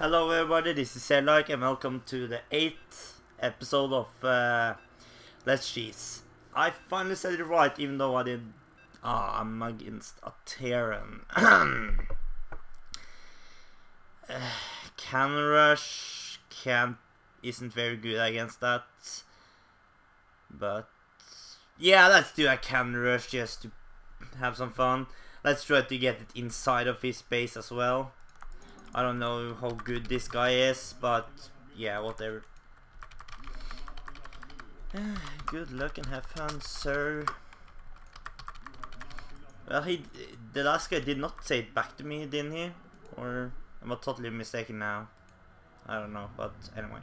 Hello everybody, this is Selike and welcome to the 8th episode of uh, Let's Cheese. I finally said it right even though I did... Ah, I'm against a Terran. uh, Cannon Rush can't, isn't very good against that. But... Yeah, let's do a Cannon Rush just to have some fun. Let's try to get it inside of his base as well. I don't know how good this guy is, but yeah, whatever. good luck and have fun, sir. Well, he, the last guy did not say it back to me, didn't he? Or am I totally mistaken now? I don't know, but anyway.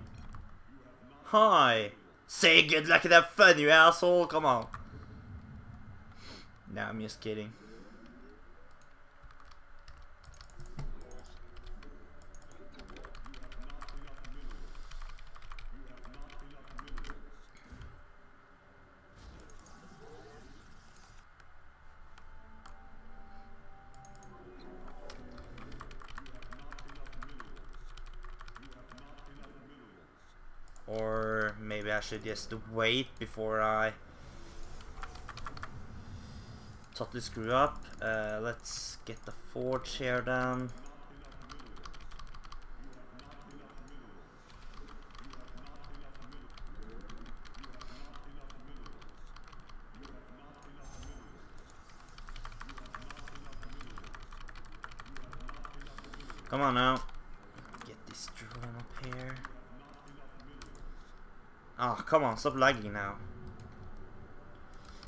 Hi! Say good luck and have fun, you asshole! Come on! Nah, I'm just kidding. Or maybe I should just wait before I totally screw up. Uh, let's get the forge here down. Come on now. Get this drone up here. Oh, come on, stop lagging now.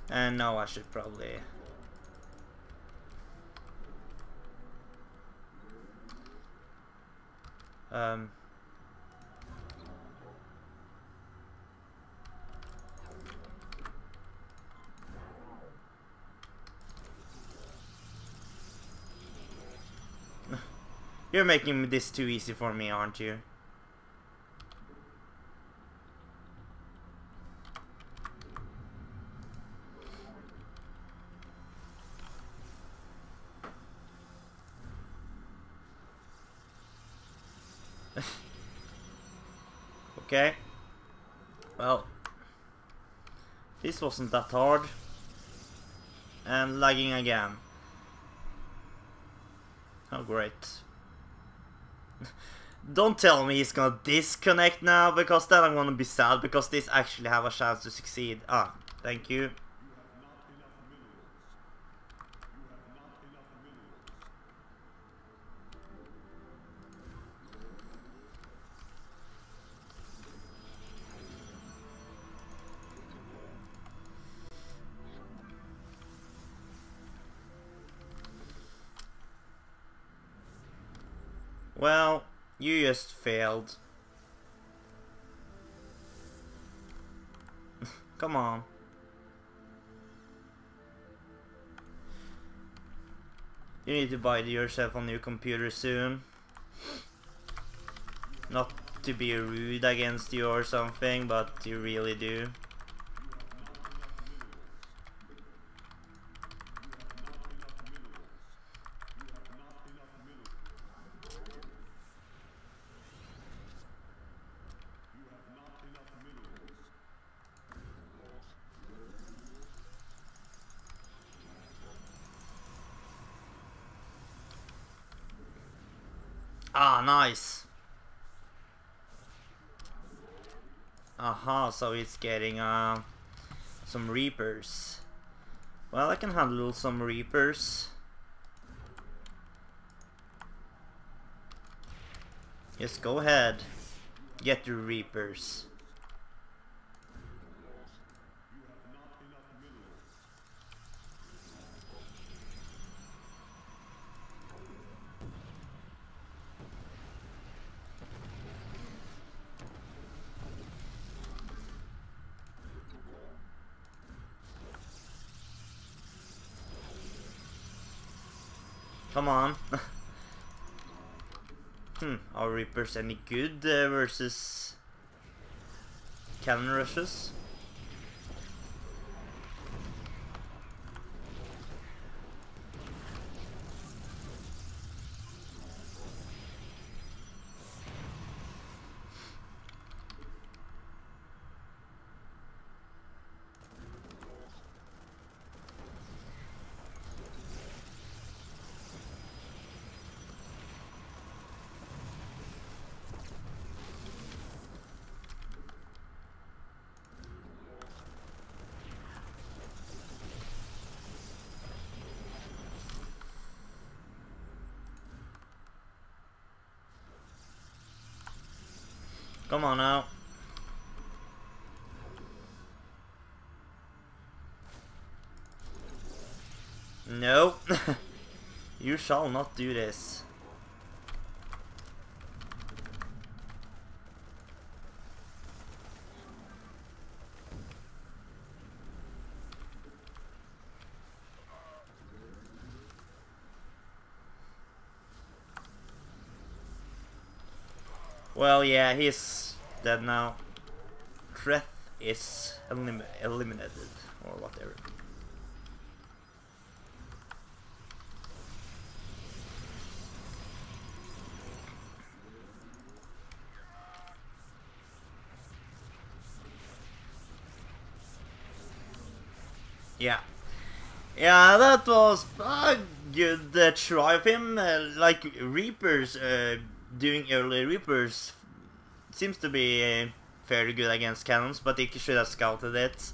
And now I should probably... Um... You're making this too easy for me, aren't you? okay. Well, this wasn't that hard. And lagging again. Oh great. Don't tell me he's gonna disconnect now, because then I'm gonna be sad, because this actually have a chance to succeed. Ah, thank you. Well, you just failed. Come on. You need to buy yourself a new computer soon. Not to be rude against you or something, but you really do. Ah, nice. Aha, so it's getting uh, some Reapers. Well, I can handle some Reapers. Yes, go ahead. Get your Reapers. Come on. hmm, are Reapers any good uh, versus cannon rushes? Come on out. No. you shall not do this. Well, yeah, he's dead now. Threat is elim eliminated, or whatever. Yeah. Yeah, that was a good uh, try of him. Uh, like Reapers, uh, doing early Reapers seems to be uh, fairly good against cannons, but he should have scouted it.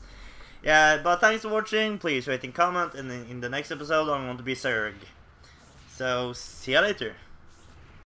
Yeah, but thanks for watching. Please rate and comment, and in the next episode, I want to be Zerg. So, see you later.